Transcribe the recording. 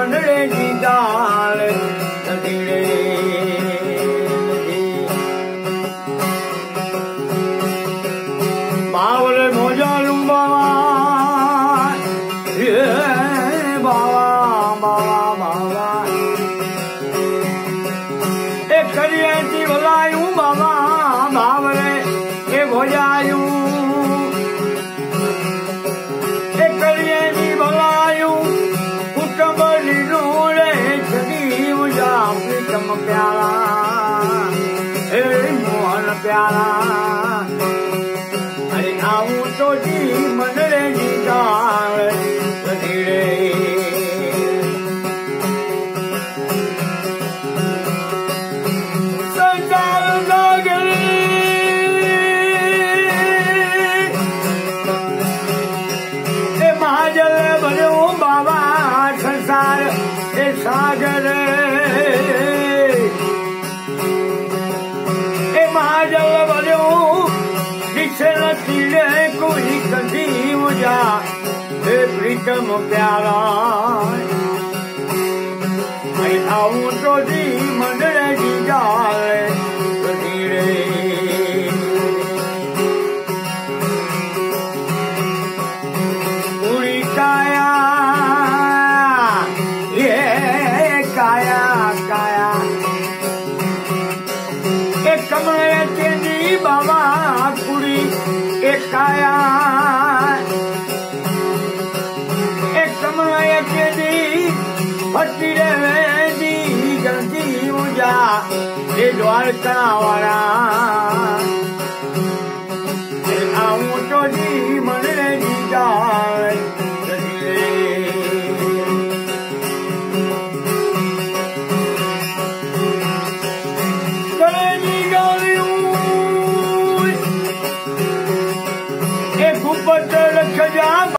मंडले जी दाल प्यार प्यार cầm một đèo rồi mày thấu bonita hora.